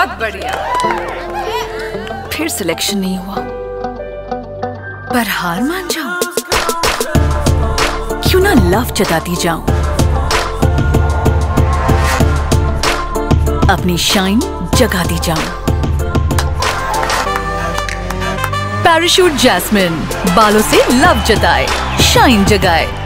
बहुत बढ़िया। फिर सिलेक्शन नहीं हुआ। पर हार मान जाऊँ? क्यों ना लव जताती जाऊँ? अपनी शाइन जगाती जाऊँ। पैराशूट जैस्मिन बालों से लव जताए शाइन जगाए।